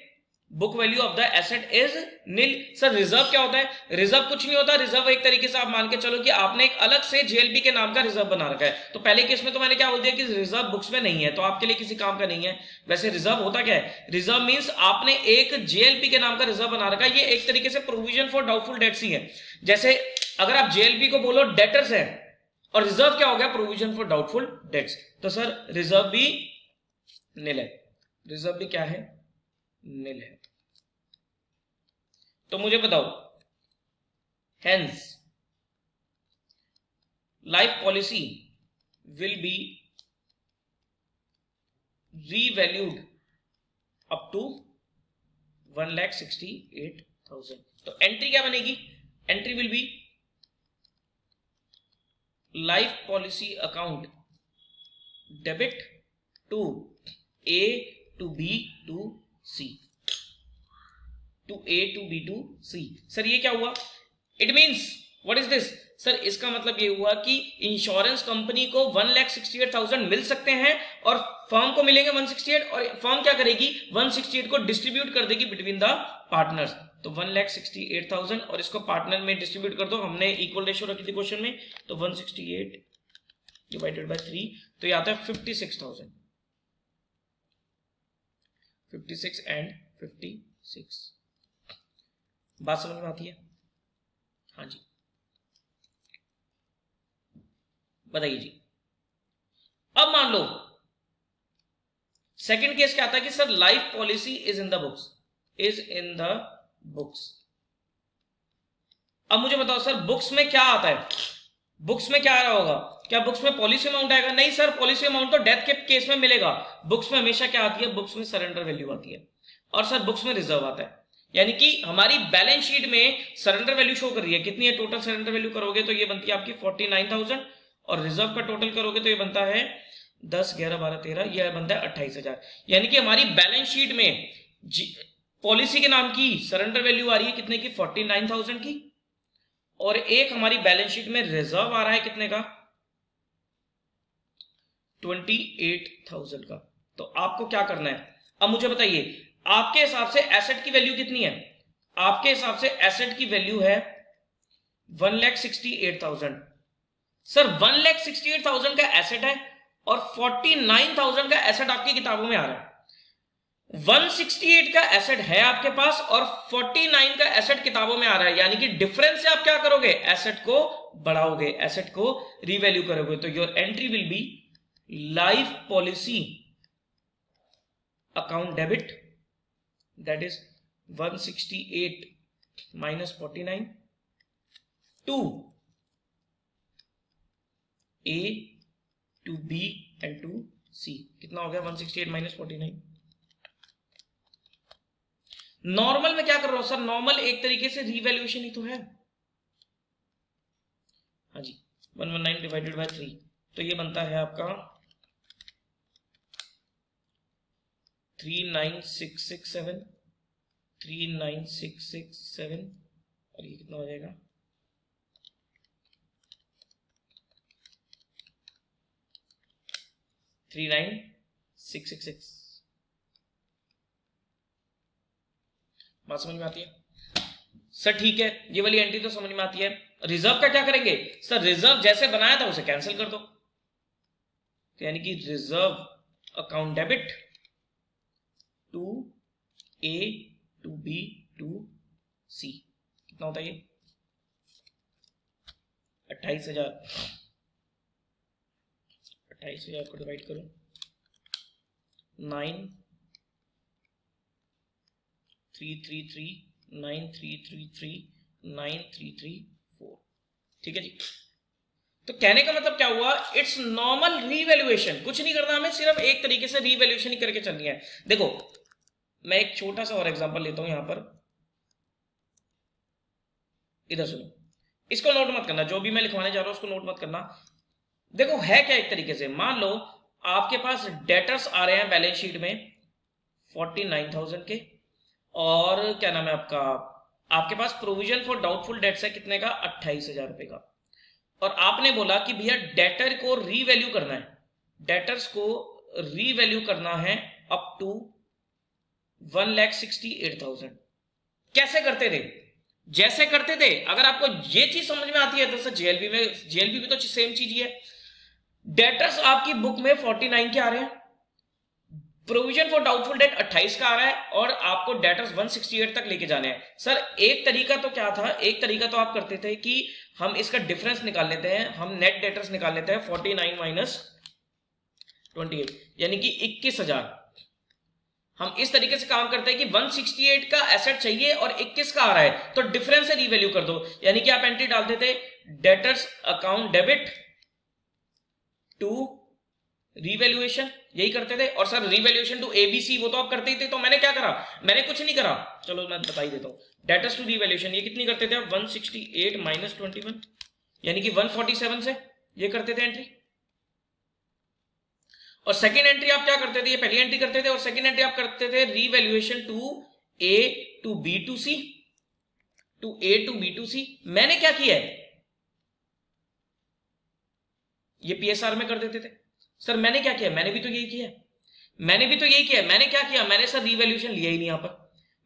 book value of the asset is nil. Sir, reserve क्या होता है? रिज़र्व कुछ नहीं होता। रिज़र्व एक तरीके से आप मान के चलो कि आपने एक अलग से जेएलपी के नाम का रिज़र्व बना रखा है। तो पहले केस में तो मैंने क्या बोल दिया कि रिज़र्व बुक्स में नहीं है तो आपके लिए किसी काम का नहीं है। वैसे रिज़र्व होता क्या है? रिज़र्व मीन्स आपने एक जेएलपी के नाम का रिज़र्व बना रखा है। ये एक तरीके से प्रोविज़न फॉर डाउटफुल डेट्स ही है। जैसे अगर आप जेएलपी को बोलो डेटर्स है, और रिज़र्व क्या हो गया? प्रोविज़न फॉर डाउटफुल डेट्स तो सर रिज़र्व भी नील है। रिज़र्व भी क्या है? नील है। तो मुझे बताओ। Hence life policy will be revalued up to one lakh sixty eight thousand तो एंट्री क्या बनेगी? Entry will be life policy account debit to A to B to C to A to B to C sir ये क्या हुआ? It means what is this sir इसका मतलब ये हुआ कि इंश्योरेंस कंपनी को one lakh sixty eight thousand मिल सकते हैं और फर्म को मिलेंगे वन सिक्सटी एट और फर्म क्या करेगी? वन सिक्सटी एट को डिस्ट्रीब्यूट कर देगी बिटवीन द पार्टनर्स तो one lakh sixty eight thousand और इसको पार्टनर में डिस्ट्रीब्यूट कर दो। हमने इक्वल रेशियो रखी थी क्वेश्चन में। तो one sixty eight divided by three तो ये आता है fifty six thousand fifty six and fifty six बात समझ में आती है? हाँ जी। बताइए जी। अब मान लो सेकंड केस क्या आता है कि sir life policy is in the books is in the books अब मुझे बताओ सर बुक्स में क्या आता है? बुक्स में क्या आ रहा होगा? क्या बुक्स में पॉलिसी अमाउंट आएगा? नहीं सर पॉलिसी अमाउंट तो डेथ के केस में मिलेगा। बुक्स में हमेशा क्या आती है? बुक्स में सरेंडर वैल्यू आती है। और सर बुक्स में रिज़र्व आता है। यानी कि हमारी बैलेंस शीट में सरेंडर वैल्यू शो कर रही है। कितनी है टोटल सरेंडर वैल्यू करोगे तो ये बनती है आपकी फोर्टी नाइन थाउज़ेंड और रिज़र्व का टोटल करोगे तो ये बनता है दस ग्यारह बारह तेरह यह बनता है अट्ठाईस हज़ार। यानी कि हमारी बैलेंस शीट में पॉलिसी के नाम की सरेंडर वैल्यू आ रही है कितने की? फोर्टी नाइन थाउज़ेंड की। और एक हमारी बैलेंस शीट में रिज़र्व आ रहा है कितने का? ट्वेंटी एट थाउज़ेंड का। तो आपको क्या करना है? अब मुझे बताइए आपके हिसाब से एसेट की वैल्यू कितनी है? आपके हिसाब से एसेट की वैल्यू है one lakh sixty eight thousand sir one lakh sixty eight thousand का एसेट है और फोर्टी नाइन थाउज़ेंड का एसेट आपकी किताबों में आ रहा है। 168 का एसेट है आपके पास और 49 का एसेट किताबों में आ रहा है। यानी कि डिफरेंस से आप क्या करोगे? एसेट को बढ़ाओगे एसेट को रिवैल्यू करोगे। तो your entry will be life policy account debit that is 168 minus 49 2 a to b and to c. कितना हो गया? 168 माइनस 49 नॉर्मल में क्या कर रहा हूँ? सर नॉर्मल एक तरीके से रिवैल्यूएशन ही तो है। हाँ जी। 119 डिवाइडेड बाय 3 तो ये बनता है आपका three nine six six seven, three nine six six seven, और ये कितना हो जाएगा? Three nine six six six. बात समझ में आती है? सर, ठीक है, ये वाली एंट्री तो समझ में आती है। रिज़र्व का क्या करेंगे? सर रिज़र्व जैसे बनाया था उसे कैंसिल कर दो। तो यानी कि reserve account debit to A, to B, to C. कितना होता है ये? अट्ठाईस हज़ार। अट्ठाईस हज़ार को डिवाइड करो। Nine, three three three, nine, three three three, nine, three three, four. ठीक है जी? तो कहने का मतलब क्या हुआ? इट्स नॉर्मल रीवैल्यूएशन कुछ नहीं करना हमें, सिर्फ़ एक तरीके से रीवैल्यूएशन ही करके चलनी है। देखो मैं एक छोटा सा और एग्ज़ाम्पल लेता हूँ यहाँ पर। इधर सुनो। इसको नोट मत करना, जो भी मैं लिखवाने जा रहा हूँ उसको नोट मत करना। देखो, है क्या एक तरीके से? मान लो आपके पास डेटर्स आ रहे हैं बैलेंस शीट में फोर्टी नाइन थाउज़ेंड के, और क्या नाम है आपका? आपके पास प्रोविज़न फॉर डाउटफुल डेट्स है कितने का? अट्ठाईस हज़ार रुपए का। और आपने बोला कि भैया डेटर को रीवैल्यू करना है। डेटर्स को रीवैल्यू करना है up to one lakh sixty eight thousand कैसे करते थे? जैसे करते थे, अगर आपको ये चीज़ समझ में आती है तो सर जेएलबी में जेएलबी भी तो सेम चीज़ ही है। डेटर्स आपकी बुक में 49 के आ रहे हैं। प्रोविज़न फॉर डाउटफुल डेट 28 का आ रहा है और आपको डेटर्स 168 तक लेके जाने हैं। सर, एक तरीका तो क्या था? एक तरीका तो आप करते थे कि हम इसका डिफरेंस निकाल लेते हैं। हम नेट डेटर्स निकाल लेते हैं 49 माइनस ट्वेंटी यानी कि इक्कीस हज़ार। हम इस तरीके से काम करते हैं कि 168 का एसेट चाहिए और 21 का आ रहा है तो डिफरेंस से रीवैल्यू कर दो। यानी कि आप एंट्री डाल देते debtors account debit to revaluation यही करते थे। और सर रीवैल्यूएशन टू एबीसी वो तो आप करते ही थे तो मैंने क्या करा? मैंने कुछ नहीं करा। चलो, मैं बता ही देता हूँ। डेटर्स टू रीवैल्यूएशन ये कितनी करते थे आप? 168 माइनस ट्वेंटी यानी कि 147 से ये करते थे एंट्री और सेकेंड एंट्री आप क्या करते थे? ये पहली एंट्री करते थे और सेकेंड एंट्री आप करते थे revaluation to A to B to C to A to B to C मैंने क्या किया है? ये पीएसआर में कर देते थे। सर, मैंने क्या किया? मैंने भी तो यही किया। मैंने भी तो यही किया। मैंने क्या किया? मैंने सर रिवैल्यूशन लिया ही नहीं यहाँ पर।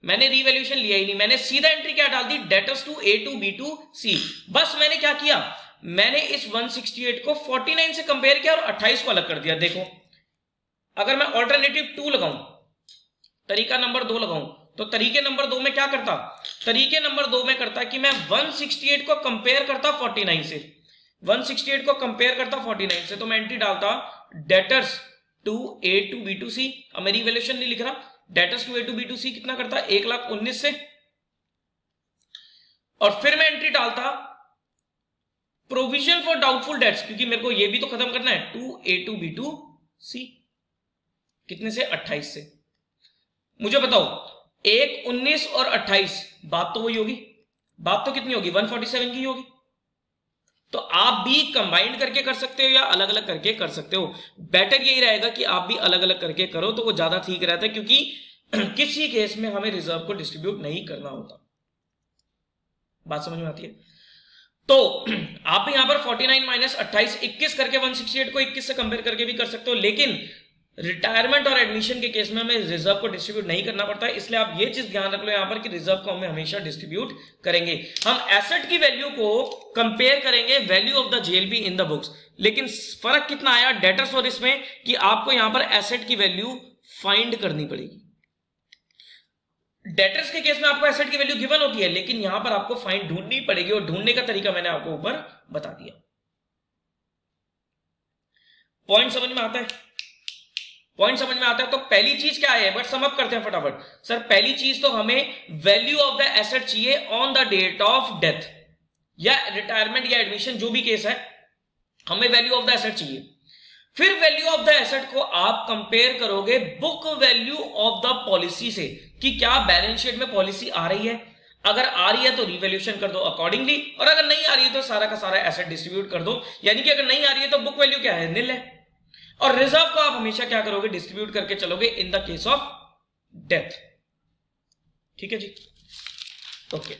मैंने रिवैल्यूशन लिया ही नहीं। मैंने सीधा एंट्री क्या डाल दी? Debtors to A to B to C बस मैंने क्या किया? मैंने इस 168 को 49 से कंपेयर किया और 28 को अलग कर दिया। देखो अगर मैं ऑल्टरनेटिव टू लगाऊँ, तरीका नंबर दो लगाऊँ तो तरीके नंबर दो में क्या करता? तरीके नंबर दो में करता कि मैं 168 को कंपेयर करता 49 से। 168 को कंपेयर करता 49 से तो मैं एंट्री डालता debtors to A to B to C अब मैं रिवेल्यूशन नहीं लिख रहा। Debtors to A to B to C कितना करता? एक लाख उन्नीस से। और फिर मैं एंट्री डालता प्रोविज़न फॉर डाउटफुल डेट्स क्योंकि मेरे को ये भी तो खत्म करना है। To A to B to C कितने से? 28 से। मुझे बताओ, एक 19 और 28 बात तो वही होगी। बात तो कितनी होगी? 147 की होगी। तो आप भी कंबाइंड करके कर सकते हो या अलग अलग करके कर सकते हो? बेटर यही रहेगा कि आप भी अलग अलग करके करो तो वो ज़्यादा ठीक रहता है, क्योंकि किसी केस में हमें रिज़र्व को डिस्ट्रीब्यूट नहीं करना होता। बात समझ में आती है? तो आप यहाँ पर 49 माइनस अट्ठाईस, इक्कीस करके 168 को 21 से कंपेयर करके भी कर सकते हो, लेकिन रिटायरमेंट और एडमिशन के केस में हमें रिज़र्व को डिस्ट्रीब्यूट नहीं करना पड़ता है इसलिए आप ये चीज़ ध्यान रख लो यहाँ पर कि रिज़र्व को हमें हमेशा डिस्ट्रीब्यूट करेंगे। हम एसेट की वैल्यू को कंपेयर करेंगे value of the JLP in the books लेकिन फ़र्क कितना आया डेटर्स और इसमें कि आपको यहाँ पर एसेट की वैल्यू फाइंड करनी पड़ेगी। डेटर्स के केस में आपको एसेट की वैल्यू गिवन होती है, लेकिन यहाँ पर आपको फाइंड ढूंढनी पड़ेगी और ढूँढने का तरीका मैंने आपको ऊपर बता दिया। पॉइंट समझ में आता है? पॉइंट समझ में आता है? तो पहली चीज़ क्या है? बट समअप करते हैं फटाफट। सर, पहली चीज़ तो हमें वैल्यू ऑफ़ द एसेट चाहिए on the date of death या रिटायरमेंट या एडमिशन जो भी केस है, हमें वैल्यू ऑफ़ द एसेट चाहिए। फिर वैल्यू ऑफ़ द एसेट को आप कंपेयर करोगे book value of the policy से, कि क्या बैलेंस शीट में पॉलिसी आ रही है। अगर आ रही है तो रिवेल्यूशन कर दो अकॉर्डिंगली और अगर नहीं आ रही है तो सारा का सारा एसेट डिस्ट्रीब्यूट कर दो। यानी कि अगर नहीं आ रही है तो बुक वैल्यू क्या है? निल है। और रिज़र्व को आप हमेशा क्या करोगे? डिस्ट्रीब्यूट करके चलोगे in the case of death. ठीक है जी? ओके।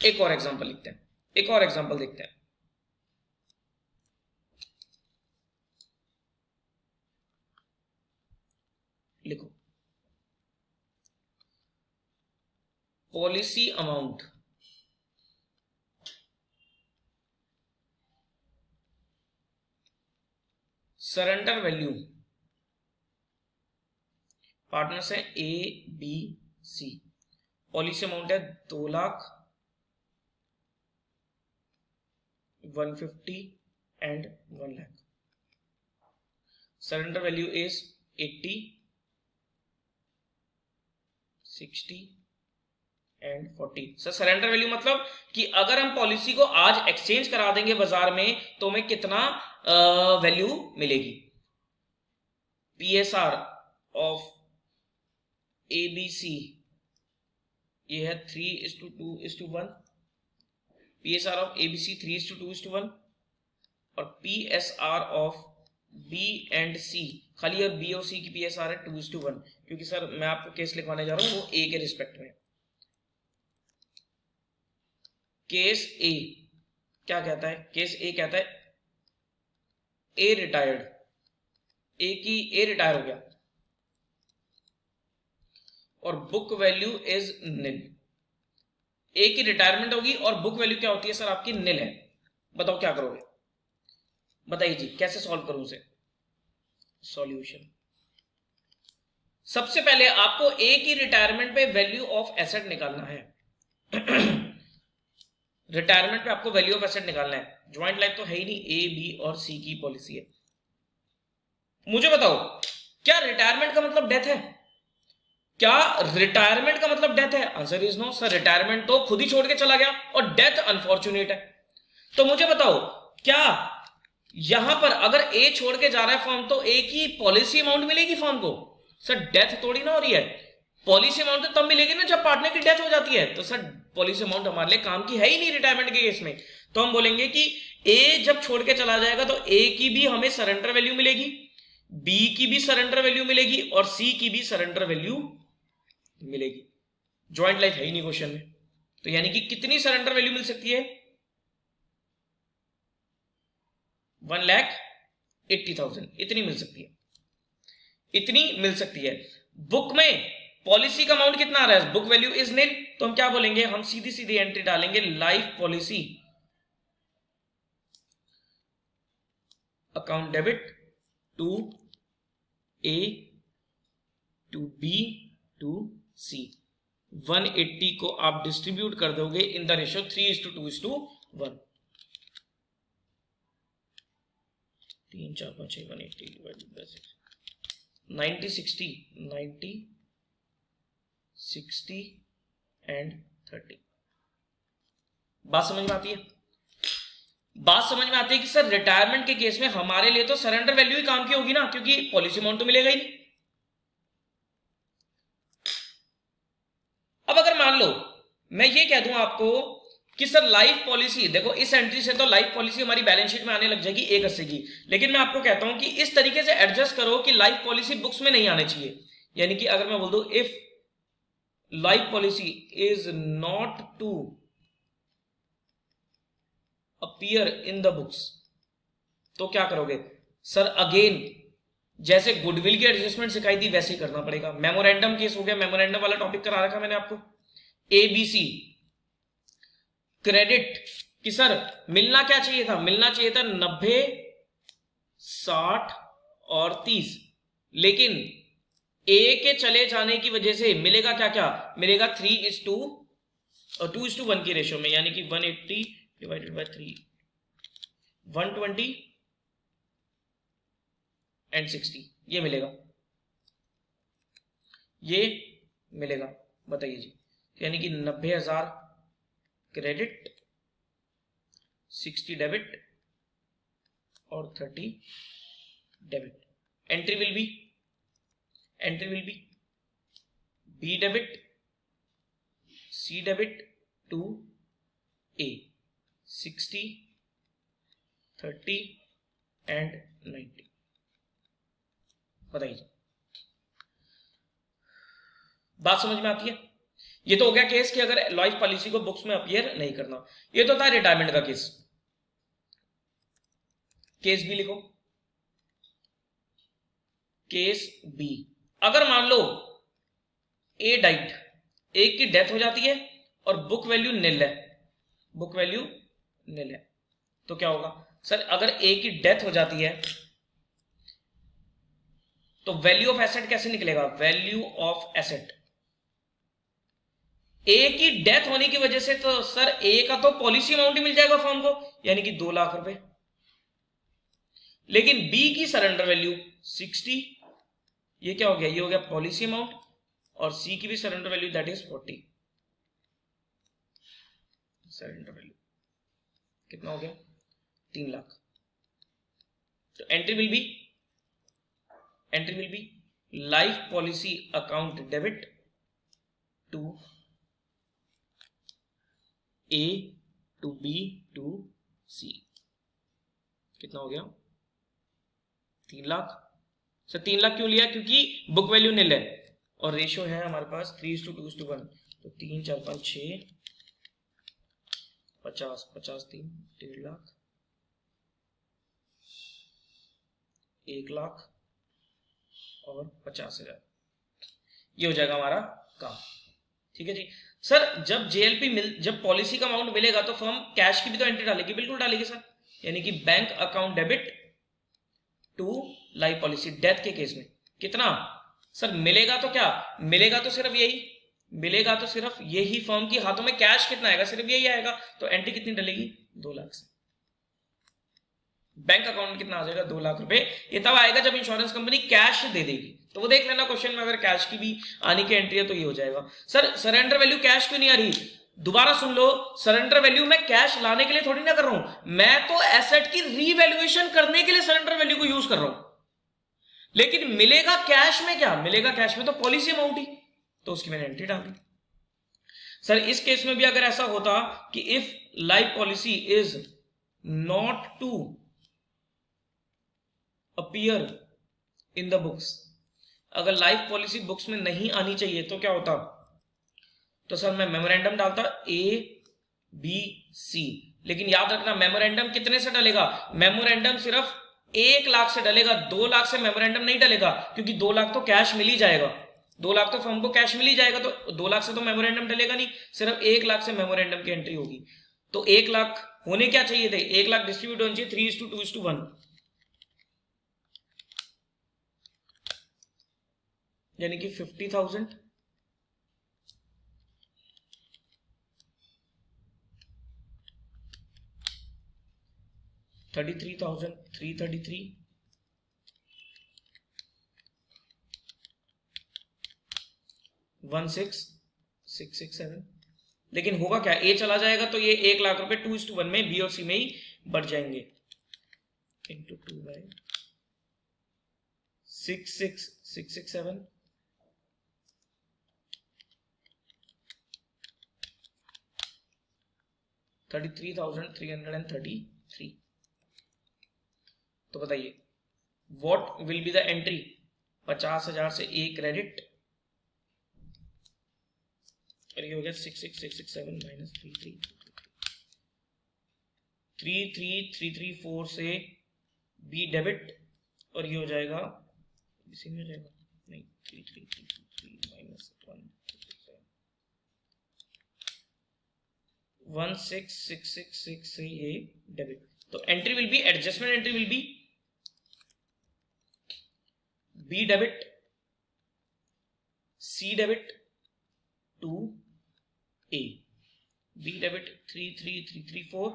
एक और एग्जांपल लिखते हैं। एक और एग्जांपल देखते हैं। लिखो। Policy amount surrender value partners है A B C policy amount है दो lakh one fifty and one lakh surrender value is eighty sixty and forty sir surrender value मतलब कि अगर हम पॉलिसी को आज एक्सचेंज करा देंगे बाज़ार में तो हमें कितना वैल्यू मिलेगी? P S R of A B C ये है three is to two is to one P S R of A B C three is to two is to one और P S R of B and C खाली और B और C की P S R है two is to one क्योंकि sir, मैं आपको case लिखवाने जा रहा हूँ, वो ए के रिस्पेक्ट में। केस ए, क्या कहता है? केस ए कहता है ए रिटायर्ड ए की ए रिटायर हो गया। और book value is nil A की रिटायरमेंट होगी और बुक वैल्यू क्या होती है सर? आपकी निल है। बताओ क्या करोगे? बताइए जी, कैसे सॉल्व करूँ उसे? सॉल्यूशन सबसे पहले आपको ए की रिटायरमेंट पे वैल्यू ऑफ़ एसेट निकालना है। रिटायरमेंट पे आपको वैल्यू ऑफ़ एसेट निकालना है। ज्वाइंट लाइफ तो है ही नहीं ए बी और सी की पॉलिसी है। मुझे बताओ, क्या रिटायरमेंट का मतलब डेथ है? क्या रिटायरमेंट का मतलब डेथ है? Answer is no sir retirement तो खुद ही छोड़ के चला गया और डेथ अनफॉर्चुनेट है। तो मुझे बताओ, क्या यहाँ पर अगर ए छोड़ के जा रहा है फॉर्म तो ए की पॉलिसी अमाउंट मिलेगी फॉर्म को? सर डेथ थोड़ी ना हो रही है। पॉलिसी अमाउंट तो तब मिलेगी ना जब पार्टनर की डेथ हो जाती है। तो सर पॉलिसी अमाउंट हमारे लिए काम की है ही नहीं रिटायरमेंट के केस में। तो हम बोलेंगे कि ए जब छोड़ के चला जाएगा तो ए की भी हमें सरेंडर वैल्यू मिलेगी बी की भी सरेंडर वैल्यू मिलेगी और सी की भी सरेंडर वैल्यू मिलेगी। ज्वाइंट लाइफ है ही नहीं क्वेश्चन में। तो यानी कि कितनी सरेंडर वैल्यू मिल सकती है? वन लैख एट्टी थाउज़ेंड इतनी मिल सकती है। इतनी मिल सकती है। बुक में पॉलिसी का अमाउंट कितना आ रहा है? बुक वैल्यू इज़ नील तो हम क्या बोलेंगे? हम सीधी सीधी एंट्री डालेंगे life policy account debit to A to B to C 180 को आप डिस्ट्रीब्यूट कर दोगे in the ratio three is to two is to one तीन, चार, पाँच, छह one eighty ninety sixty ninety sixty and thirty बात समझ में आती है? बात समझ में आती है कि सर रिटायरमेंट के केस में हमारे लिए तो सरेंडर वैल्यू ही काम की होगी ना, क्योंकि पॉलिसी अमाउंट तो मिलेगा ही नहीं। अब अगर मान लो, मैं ये कह दूँ आपको कि सर लाइफ पॉलिसी देखो, इस एंट्री से तो लाइफ पॉलिसी हमारी बैलेंस शीट में आने लग जाएगी एक अस्सी की। लेकिन मैं आपको कहता हूँ कि इस तरीके से एडजस्ट करो कि लाइफ पॉलिसी बुक्स में नहीं आने चाहिए। यानी कि अगर मैं बोल दू if life policy is not to appear in the books तो क्या करोगे? सर अगेन जैसे गुडविल की एडजस्टमेंट सिखाई थी, वैसे ही करना पड़ेगा। मेमोरेंडम केस हो गया मेमोरेंडम वाला टॉपिक करा रखा मैंने आपको। एबीसी क्रेडिट कि सर मिलना क्या चाहिए था? मिलना चाहिए था नब्बे, साठ और तीस। लेकिन ए के चले जाने की वजह से मिलेगा क्या क्या मिलेगा थ्री इज़ टू और टू इज़ टू वन की रेशियो में, यानी कि one eighty divided by three one twenty and sixty ये मिलेगा। ये मिलेगा। बताइए जी। यानी कि नब्बे हज़ार क्रेडिट सिक्सटी डेबिट और thirty debit entry will be entry will be B debit C debit to A sixty thirty and ninety बताइए। बात समझ में आती है? ये तो हो गया केस कि अगर लाइफ पॉलिसी को बुक्स में अपियर नहीं करना। ये तो था रिटायरमेंट का केस केस बी लिखो। केस बी अगर मान लो ए डाइट ए की डेथ हो जाती है और बुक वैल्यू निल है, बुक वैल्यू निल है तो क्या होगा? सर, अगर ए की डेथ हो जाती है तो वैल्यू ऑफ़ एसेट कैसे निकलेगा? Value of asset. ए की डेथ होने की वजह से तो सर ए का तो पॉलिसी अमाउंट ही मिल जाएगा फॉर्म को, यानी कि दो लाख रुपए। लेकिन बी की सरेंडर वैल्यू सिक्सटी ये क्या हो गया? ये हो गया पॉलिसी अमाउंट और सी की भी surrender value that is forty surrender value कितना हो गया? तीन लाख. तो entry will be entry will be life policy account debit to A to B to C कितना हो गया? तीन लाख. सर तीन लाख क्यों लिया? क्योंकि बुक वैल्यू नील है। और रेशियो है हमारे पास three to two to one तो तीन, चार, पाँच छ पचास पचास तीन, डेढ़ लाख, एक लाख और पचास हज़ार। ये हो जाएगा हमारा काम। ठीक है जी? सर, जब जेएलपी मिल, जब पॉलिसी का अमाउंट मिलेगा तो फर्म कैश की भी तो एंट्री डालेगी। बिल्कुल डालेगी, सर। यानी कि bank account debit to life policy, death के केस में। कितना? सर, मिलेगा तो क्या? मिलेगा तो सिर्फ़ यही। मिलेगा तो सिर्फ़ यही फॉर्म की हाथों में कैश कितना आएगा? सिर्फ़ यही आएगा। तो एंट्री कितनी डलेगी? दो लाख से। बैंक अकाउंट कितना आ जाएगा? दो लाख रुपए। ये तब आएगा जब इंश्योरेंस कंपनी कैश दे देगी। तो वो देख लेना क्वेश्चन में, अगर कैश की भी आने की एंट्री है तो ये हो जाएगा। सर सरेंडर वैल्यू कैश क्यों नहीं आ रही? दोबारा सुन लो। सरेंडर वैल्यू मैं कैश लाने के लिए थोड़ी ना कर रहा हूँ। मैं तो एसेट की रीवैल्यूएशन करने के लिए सरेंडर वैल्यू को यूज़ कर रहा हूँ। लेकिन मिलेगा कैश में क्या? मिलेगा कैश में तो पॉलिसी अमाउंट ही। तो उसकी मैंने एंट्री डाल दी। सर, इस केस में भी अगर ऐसा होता कि if life policy is not to appear in the books अगर लाइफ पॉलिसी बुक्स में नहीं आनी चाहिए तो क्या होता? तो सर, मैं मेमोरेंडम डालता ए बी सी लेकिन याद रखना मेमोरेंडम कितने से डलेगा? मेमोरेंडम सिर्फ़ एक लाख से डलेगा, दो लाख से मेमोरेंडम नहीं डलेगा, क्योंकि दो लाख तो कैश मिल ही जाएगा। दो लाख तो फर्म को कैश मिल ही जाएगा तो दो लाख से तो मेमोरेंडम डलेगा नहीं, सिर्फ़ एक लाख से मेमोरेंडम की एंट्री होगी। तो एक लाख होने क्या चाहिए थे? एक लाख डिस्ट्रीब्यूट होनी चाहिए three to two to one यानी कि fifty thousand thirty three thousand three thirty three one six six six seven लेकिन होगा क्या? ए चला जाएगा तो ये एक लाख रुपए टू इज़ टू वन में बी और सी में ही बढ़ जाएँगे। Into two by six six six six seven thirty three thousand three hundred and thirty three तो बताइए what will be the entry पचास हज़ार से ए क्रेडिट और ये हो गया six six six six seven minus three three three three three three four से बी डेबिट और ये हो जाएगा इसी में हो जाएगा नहीं three three three three minus one one six six six six से ये डेबिट तो entry will be adjustment entry will be B debit C debit to A B debit three three three three four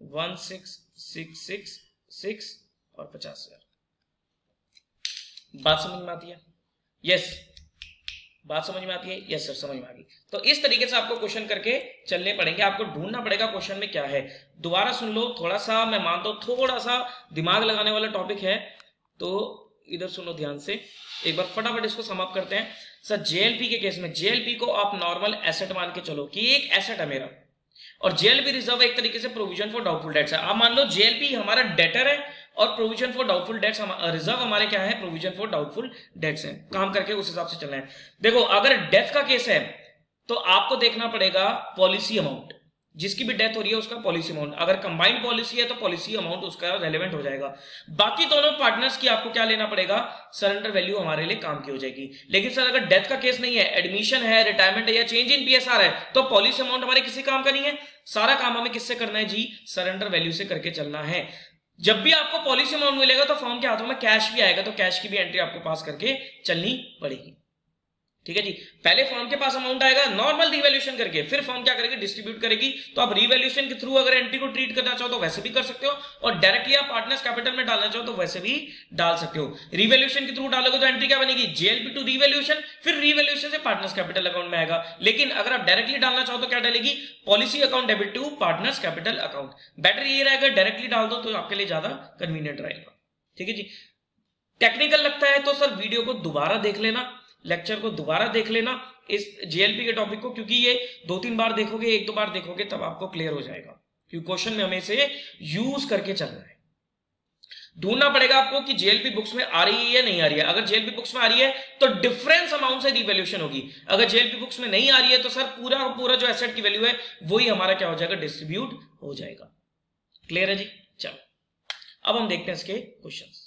one six six six six और पचास हज़ार। बात समझ में आती है? यस बात समझ में आती है? यस सर समझ में आ गई। तो इस तरीके से आपको क्वेश्चन करके चलने पड़ेंगे। आपको ढूंढना पड़ेगा क्वेश्चन में क्या है। दोबारा सुन लो, थोड़ा सा, मैं मानता हूँ, थोड़ा सा दिमाग लगाने वाला टॉपिक है। तो इधर सुनो ध्यान से। एक बार फटाफट इसको समाप्त करते हैं। सर जेएलपी के केस में जेएलपी को आप नॉर्मल एसेट मान के चलो कि एक एसेट है मेरा। और जेएलपी रिज़र्व एक तरीके से प्रोविज़न फॉर डाउटफुल डेट्स है। आप मान लो जेएलपी हमारा डेटर है और provision for doubtful debts reserve हमारे क्या है? प्रोविज़न फॉर डाउटफुल डेट्स है। काम करके उस हिसाब से चलना है। देखो, अगर डेथ का केस है तो आपको देखना पड़ेगा पॉलिसी अमाउंट जिसकी भी डेथ हो रही है, उसका पॉलिसी अमाउंट अगर कंबाइंड पॉलिसी है तो पॉलिसी अमाउंट उसका रेलेवेंट हो जाएगा। बाकी दोनों पार्टनर्स की आपको क्या लेना पड़ेगा? सरेंडर वैल्यू हमारे लिए काम की हो जाएगी। लेकिन सर, अगर डेथ का केस नहीं है एडमिशन है रिटायरमेंट है, या चेंज इन पीएसआर है तो पॉलिसी अमाउंट हमारे किसी काम का नहीं है। सारा काम हमें किससे करना है जी? सरेंडर वैल्यू से करके चलना है। जब भी आपको पॉलिसी अमाउंट मिलेगा तो फॉर्म के हाथों में कैश भी आएगा तो कैश की भी एंट्री आपको पास करके चलनी पड़ेगी। ठीक है जी? पहले फॉर्म के पास अमाउंट आएगा नॉर्मल रिवैल्यूशन करके, फिर फॉर्म क्या करेगी? डिस्ट्रीब्यूट करेगी। तो आप रिवैल्यूशन के थ्रू अगर एंट्री को ट्रीट करना चाहो तो वैसे भी कर सकते हो, और डायरेक्टली आप पार्टनर्स कैपिटल में डालना चाहो तो वैसे भी डाल सकते हो। रिवैल्यूशन के थ्रू डालोगे तो एंट्री क्या बनेगी? जेएलपी टू रिवैल्यूशन फिर रिवैल्यूशन से पार्टनर्स कैपिटल अकाउंट में आएगा। लेकिन अगर आप डायरेक्टली डालना चाहो तो क्या डालेगी? Policy account debit to partners capital account better ये रहेगा डायरेक्टली डाल दो तो आपके लिए ज़्यादा कन्वीनियंट रहेगा। ठीक है जी? टेक्निकल लगता है तो सर वीडियो को दोबारा देख लेना। लेक्चर को दोबारा देख लेना इस जेएलपी के टॉपिक को, क्योंकि ये दो तीन बार देखोगे, एक दो बार देखोगे, तब आपको क्लियर हो जाएगा। क्योंकि क्वेश्चन में हमें इसे यूज़ करके चलना है। ढूंढना पड़ेगा आपको कि जेएलपी बुक्स में आ रही है या नहीं आ रही है। अगर जेएलपी बुक्स में आ रही है तो डिफरेंस अमाउंट से रिवेल्यूशन होगी। अगर जेएलपी बुक्स में नहीं आ रही है तो सर, पूरा पूरा जो एसेट की वैल्यू है, वही हमारा क्या हो जाएगा डिस्ट्रीब्यूट हो जाएगा। क्लियर है जी? चलो। अब हम देखते हैं इसके क्वेश्चंस